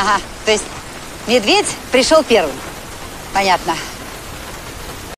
Ага, то есть медведь пришел первым. Понятно.